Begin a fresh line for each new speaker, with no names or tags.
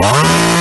Wow.